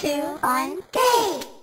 two, one, game!